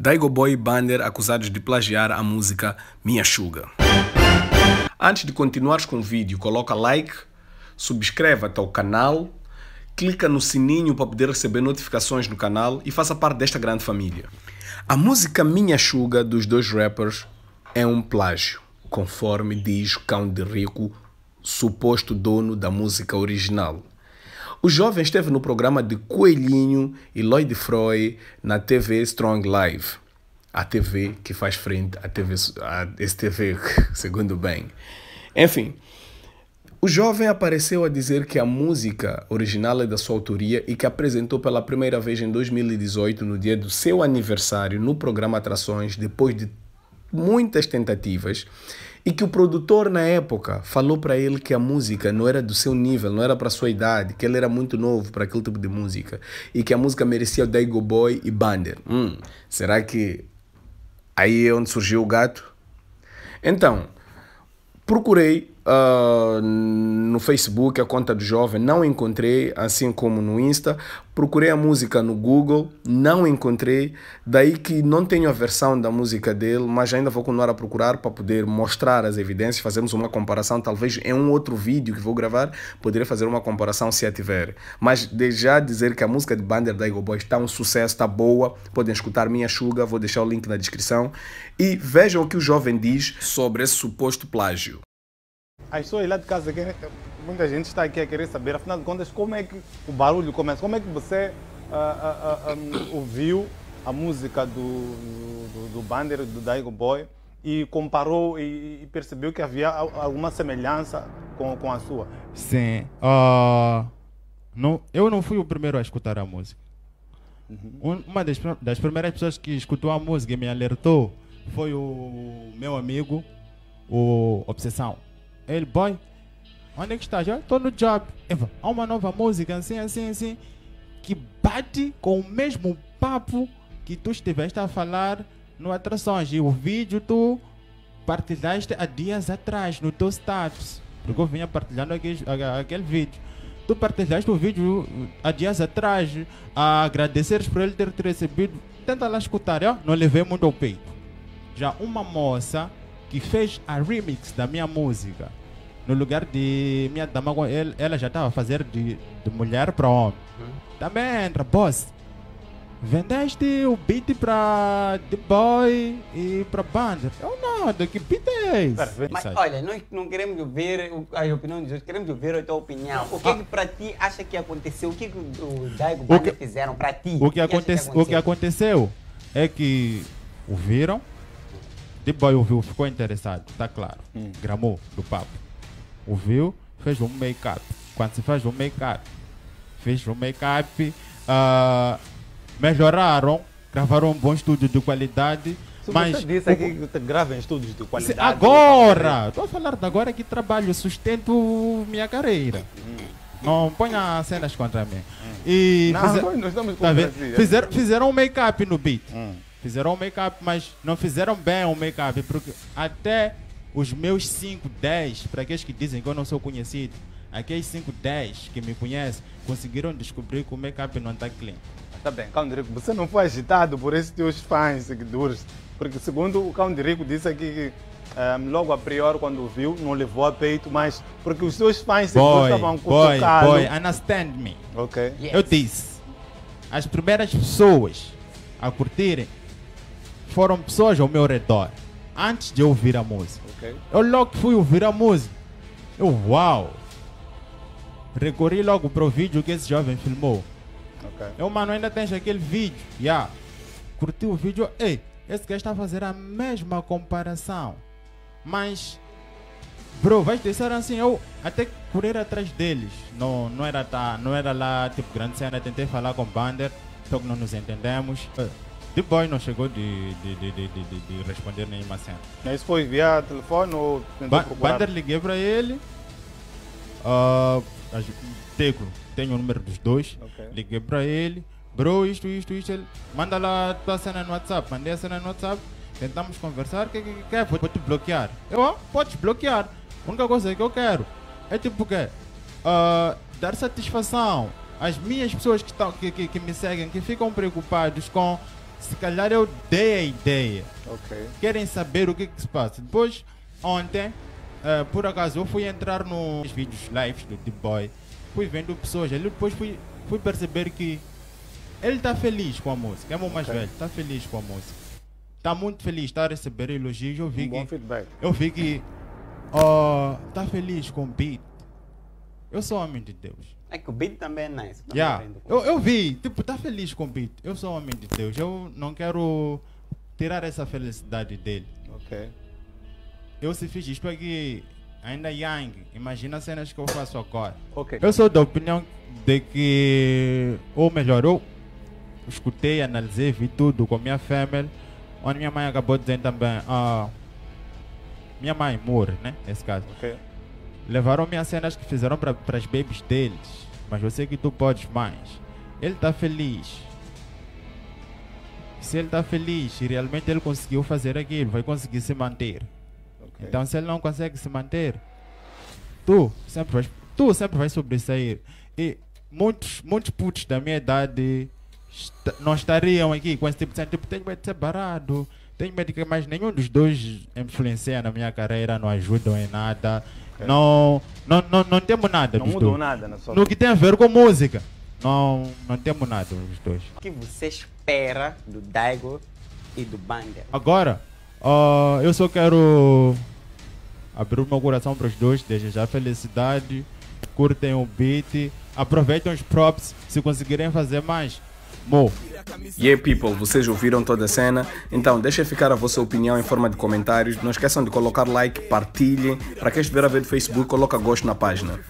Daigo Boy e Bander acusados de plagiar a música Minha Suga. Antes de continuares com o vídeo, coloca like, subscreva-te ao canal, clica no sininho para poder receber notificações no canal e faça parte desta grande família. A música Minha Suga dos dois rappers é um plágio, conforme diz Cão de Rico, suposto dono da música original. O jovem esteve no programa de Coelhinho e Lloyd Freud na TV Strong Live. A TV que faz frente à TV, à STV, segundo bem. Enfim, o jovem apareceu a dizer que a música original é da sua autoria e que apresentou pela primeira vez em 2018, no dia do seu aniversário, no programa Atrações, depois de muitas tentativas e que o produtor na época falou para ele que a música não era do seu nível, não era para sua idade, que ele era muito novo para aquele tipo de música e que a música merecia o Daigo Boy e Bander. Hum, será que aí é onde surgiu o gato? Então, procurei uh, no Facebook a conta do jovem, não encontrei, assim como no Insta. Procurei a música no Google, não encontrei. Daí que não tenho a versão da música dele, mas ainda vou continuar a procurar para poder mostrar as evidências, fazermos uma comparação. Talvez em um outro vídeo que vou gravar, poderia fazer uma comparação se a tiver. Mas de já dizer que a música de Bander da Eagle Boy está um sucesso, está boa. Podem escutar Minha Chuga, vou deixar o link na descrição. E vejam o que o jovem diz sobre esse suposto plágio. As pessoas lá de casa, muita gente está aqui a querer saber, afinal de contas, como é que o barulho começa? Como é que você uh, uh, um, ouviu a música do, do, do Bander, do Daigo Boy, e comparou e, e, percebeu que havia alguma semelhança com, com a sua? Sim. Uh, não, eu não fui o primeiro a escutar a música. Uhum. Uma das, das primeiras pessoas que escutou a música e me alertou foi o meu amigo, o Obsessão. Ele, boy, onde é que estás? Estou no job. Eva, há uma nova música, assim, assim, assim, que bate com o mesmo papo que tu estiveste a falar no Atrações. E o vídeo tu partilhaste há dias atrás no teu status. Porque eu vinha partilhando aquele, aquele vídeo. Tu partilhaste o vídeo há dias atrás a agradeceres por ele ter te recebido. Tenta lá escutar, ó. não levei muito ao peito. Já uma moça que fez a remix da minha música no lugar de minha dama, ela já estava a fazer de, de mulher para homem. Uhum. Também entra, boss. Vendeste o beat para The Boy e para banda. Eu nada, que beat é esse? Mas olha, nós não queremos ouvir a opinião dos outros, queremos ouvir a tua opinião. O que, ah. que para ti acha que aconteceu? O que, que o Daigo e o fizeram para ti? O que, aconte que aconteceu? o que aconteceu é que ouviram, The Boy ouviu, ficou interessado, tá claro. Hum. Gramou do papo ouviu, fez um make-up. Quando se faz um make-up, fez um make-up, uh, melhoraram, gravaram um bom estúdio de qualidade. Se mas você disse aqui que grava em estúdios de qualidade. Agora! Estou a falar de agora que trabalho, sustento minha carreira. Hum. Não ponha cenas contra mim. Hum. E não, fizer, nós estamos tá fizeram, fizeram um make-up no beat. Hum. Fizeram um make-up, mas não fizeram bem o um make-up, porque até os meus 5, 10, para aqueles que dizem que eu não sou conhecido, aqueles 5, 10 que me conhecem, conseguiram descobrir que o make-up não está clean. Está bem, Cão Rico, você não foi agitado por esses teus fãs, seguidores, porque segundo o Cão Rico disse aqui que um, logo a priori quando viu, não levou a peito, mas porque os seus fãs boy, estavam cutucando. Boy, boy, understand me. Ok. Yes. Eu disse, as primeiras pessoas a curtirem foram pessoas ao meu redor, antes de eu ouvir a música. Okay. Eu logo fui ouvir a música. Eu, uau! Recorri logo para o vídeo que esse jovem filmou. Okay. Eu, mano, ainda tens aquele vídeo. Yeah. Curti o vídeo. Ei, esse gajo está a fazer a mesma comparação. Mas, bro, vais dizer assim, eu até correr atrás deles. Não, não, era, tá, não era lá, tipo, grande cena. Tentei falar com o Bander, só que não nos entendemos. The Boy não chegou de, de, de, de, de, de responder nenhuma cena. Isso foi via telefone ou ba Bander liguei para ele. Uh, Tecro, tenho o número dos dois. Okay. Liguei para ele. Bro, isto, isto, isto. Ele, manda lá a tua cena no WhatsApp. Mandei a cena no WhatsApp. Tentamos conversar. O que, que, que quer? Vou te bloquear. Eu, ah, podes bloquear. A única coisa que eu quero é tipo que uh, dar satisfação às minhas pessoas que, tão, que, que, que me seguem, que ficam preocupados com se calhar eu dei a ideia. Ok. Querem saber o que, que se passa. Depois, ontem, eh, por acaso, eu fui entrar nos vídeos lives do Deep Boy, fui vendo pessoas, ali depois fui, fui perceber que ele está feliz com a música. É o mais Ok. velho, está feliz com a música. Está muito feliz, está a receber elogios. Eu vi Um que feedback. eu vi que está feliz com o beat. Eu sou homem de Deus. É que o beat também é nice. também Yeah. Eu, eu vi, tipo, tá feliz com o beat. Eu sou homem de Deus. Eu não quero tirar essa felicidade dele. Ok. Eu se fiz isto aqui ainda young. Imagina as cenas que eu faço agora. Ok. Eu sou da opinião de que, ou melhor, eu escutei, analisei, vi tudo com minha family. Onde minha mãe acabou dizendo também, ah, minha mãe, Moore, né? Nesse caso. Ok. Levaram-me a cenas que fizeram para as babies deles. Mas eu sei que tu podes mais. Ele está feliz. Se ele está feliz e realmente ele conseguiu fazer aquilo, vai conseguir se manter. ok. Então se ele não consegue se manter, tu sempre vais, tu sempre vais sobressair. E muitos, muitos putos da minha idade não estariam aqui com esse tipo de cena. Tipo, medo de ser barado. Tenho medo que mais nenhum dos dois influencia na minha carreira, não ajudam em nada. Não, não, não, não temos nada Não mudou dois. nada na sua No que tem a ver com música. Não, não temos nada os dois. O que você espera do Daigo e do Banger? Agora, ah, eu só quero abrir o meu coração para os dois, desejar felicidade, curtem o beat, aproveitem os props, se conseguirem fazer mais. Mo, Yeah people, vocês ouviram toda a cena? Então deixem ficar a vossa opinião em forma de comentários. Não esqueçam de colocar like, partilhem. Para quem estiver a ver do Facebook, coloca gosto na página.